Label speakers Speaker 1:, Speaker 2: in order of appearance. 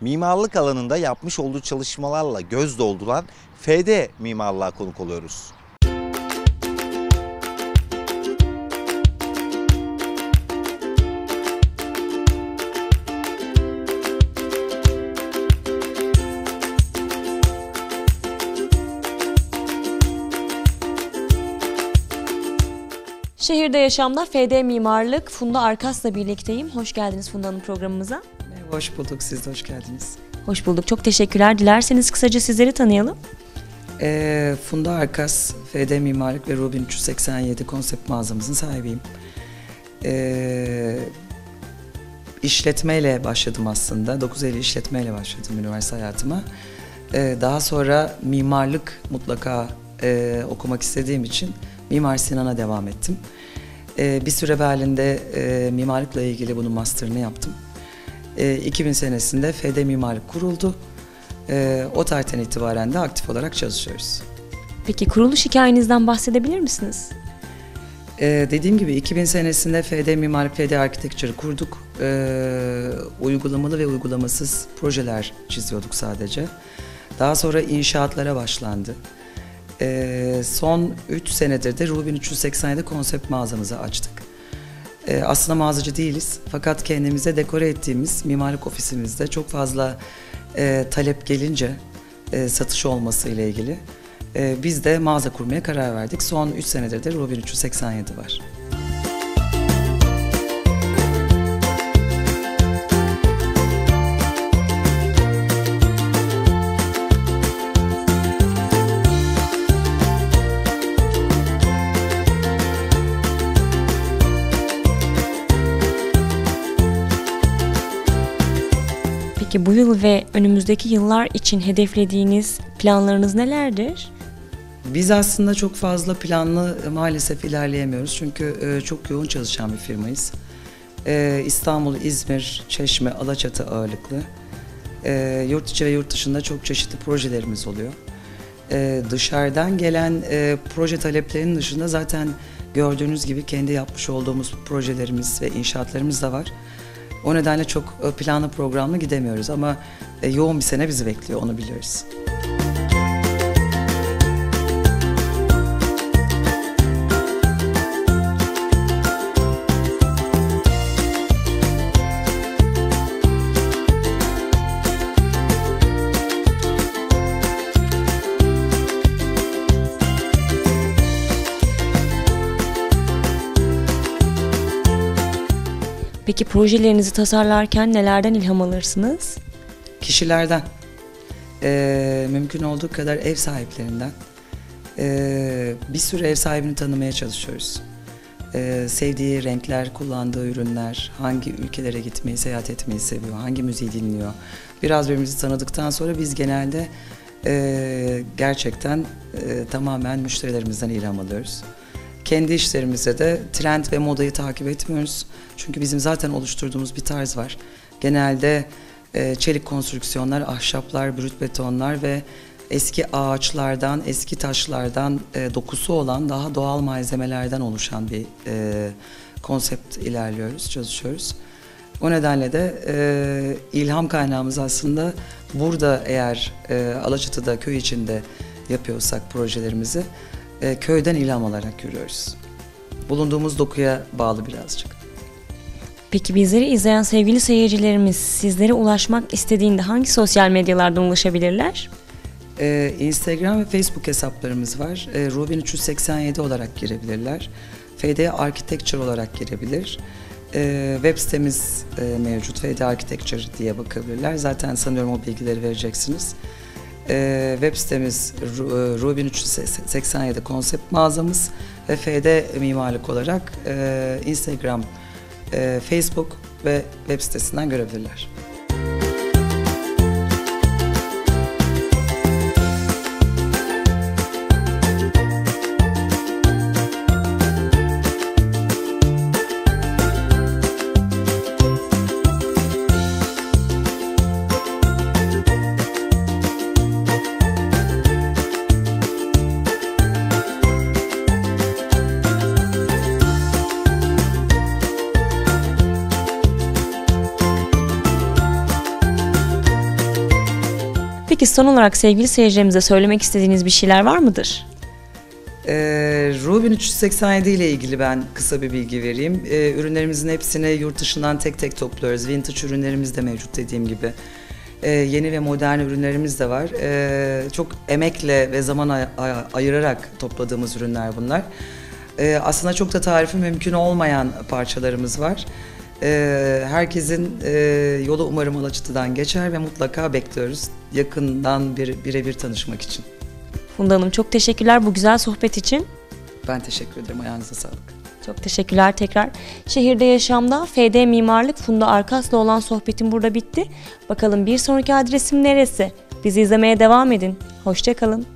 Speaker 1: mimarlık alanında yapmış olduğu çalışmalarla göz dolduran FD Mimarlığa konuk oluyoruz.
Speaker 2: Şehirde Yaşam'da FD Mimarlık Funda Arkas'la birlikteyim. Hoş geldiniz Funda Hanım programımıza.
Speaker 3: Hoş bulduk. Siz de hoş geldiniz.
Speaker 2: Hoş bulduk. Çok teşekkürler. Dilerseniz kısaca sizleri tanıyalım.
Speaker 3: Ee, Funda Arkas, FD Mimarlık ve Rubin 387 konsept mağazamızın sahibiyim. Ee, işletmeyle başladım aslında. 9 Eylül işletmeyle başladım üniversite hayatıma. Ee, daha sonra mimarlık mutlaka e, okumak istediğim için Mimar Sinan'a devam ettim. Ee, bir süre Berlin'de e, mimarlıkla ilgili bunun master'ını yaptım. E, 2000 senesinde FD Mimarlık kuruldu. E, o tarihten itibaren de aktif olarak çalışıyoruz.
Speaker 2: Peki kuruluş hikayenizden bahsedebilir misiniz?
Speaker 3: Ee, dediğim gibi 2000 senesinde FD Mimarlık, FD Architecture kurduk. Ee, uygulamalı ve uygulamasız projeler çiziyorduk sadece. Daha sonra inşaatlara başlandı. Ee, son 3 senedir de Rubin 387 konsept mağazamızı açtık. Ee, aslında mağazacı değiliz fakat kendimize dekore ettiğimiz mimarlık ofisimizde çok fazla e, talep gelince e, satış olması ile ilgili e, biz de mağaza kurmaya karar verdik. Son 3 senedir de Rubin 387 var.
Speaker 2: Peki bu yıl ve önümüzdeki yıllar için hedeflediğiniz planlarınız nelerdir?
Speaker 3: Biz aslında çok fazla planlı e, maalesef ilerleyemiyoruz çünkü e, çok yoğun çalışan bir firmayız. E, İstanbul, İzmir, Çeşme, Alaçatı ağırlıklı. Yurt içi ve yurt dışında çok çeşitli projelerimiz oluyor. Dışarıdan gelen proje taleplerinin dışında zaten gördüğünüz gibi kendi yapmış olduğumuz projelerimiz ve inşaatlarımız da var. O nedenle çok e, planlı programlı gidemiyoruz ama e, yoğun bir sene bizi bekliyor onu biliyoruz.
Speaker 2: Peki projelerinizi tasarlarken nelerden ilham alırsınız?
Speaker 3: Kişilerden, e, mümkün olduğu kadar ev sahiplerinden e, bir sürü ev sahibini tanımaya çalışıyoruz. E, sevdiği renkler, kullandığı ürünler, hangi ülkelere gitmeyi, seyahat etmeyi seviyor, hangi müziği dinliyor. Biraz birbirimizi tanıdıktan sonra biz genelde e, gerçekten e, tamamen müşterilerimizden ilham alıyoruz. Kendi işlerimizde de trend ve modayı takip etmiyoruz. Çünkü bizim zaten oluşturduğumuz bir tarz var. Genelde e, çelik konstrüksiyonlar, ahşaplar, brüt betonlar ve eski ağaçlardan, eski taşlardan e, dokusu olan daha doğal malzemelerden oluşan bir e, konsept ilerliyoruz, çalışıyoruz. O nedenle de e, ilham kaynağımız aslında burada eğer e, Alaçatı'da köy içinde yapıyorsak projelerimizi e, köyden ilham alarak yürüyoruz. Bulunduğumuz dokuya bağlı birazcık.
Speaker 2: Peki bizleri izleyen sevgili seyircilerimiz sizlere ulaşmak istediğinde hangi sosyal medyalardan ulaşabilirler?
Speaker 3: Ee, Instagram ve Facebook hesaplarımız var. Ee, Rubin 387 olarak girebilirler. FD Architecture olarak girebilir. Ee, web sitemiz e, mevcut. FD Architecture diye bakabilirler. Zaten sanıyorum o bilgileri vereceksiniz. Ee, web sitemiz e, Rubin 387 konsept mağazamız ve FD mimarlık olarak e, Instagram, e, Facebook ve web sitesinden görebilirler.
Speaker 2: Peki son olarak sevgili seyircilerimize söylemek istediğiniz bir şeyler var mıdır?
Speaker 3: Ee, Rubin 387 ile ilgili ben kısa bir bilgi vereyim. Ee, ürünlerimizin hepsini yurt dışından tek tek topluyoruz. Vintage ürünlerimiz de mevcut dediğim gibi. Ee, yeni ve modern ürünlerimiz de var. Ee, çok emekle ve zaman ay- ay- ayırarak topladığımız ürünler bunlar. Ee, aslında çok da tarifi mümkün olmayan parçalarımız var. Ee, herkesin e, yolu umarım Alaçatı'dan geçer ve mutlaka bekliyoruz yakından bir, birebir tanışmak için.
Speaker 2: Funda Hanım çok teşekkürler bu güzel sohbet için.
Speaker 3: Ben teşekkür ederim. Ayağınıza sağlık.
Speaker 2: Çok teşekkürler tekrar. Şehirde yaşamda FD Mimarlık Funda Arkas'la olan sohbetim burada bitti. Bakalım bir sonraki adresim neresi? Bizi izlemeye devam edin. Hoşçakalın.